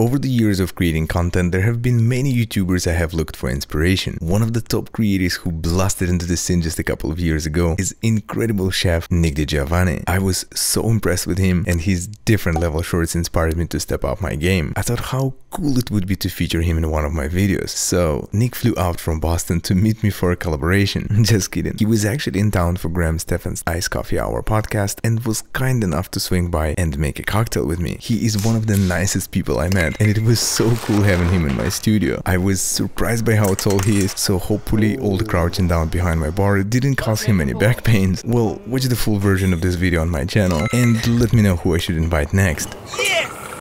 Over the years of creating content, there have been many YouTubers I have looked for inspiration. One of the top creators who blasted into the scene just a couple of years ago is incredible chef Nick DiGiovanni. I was so impressed with him and his different level shorts inspired me to step up my game. I thought how cool it would be to feature him in one of my videos. So Nick flew out from Boston to meet me for a collaboration. just kidding. He was actually in town for Graham Stephan's Iced Coffee Hour podcast and was kind enough to swing by and make a cocktail with me. He is one of the nicest people I met and it was so cool having him in my studio. I was surprised by how tall he is, so hopefully all the crouching down behind my bar didn't cause him any back pains. Well, watch the full version of this video on my channel and let me know who I should invite next.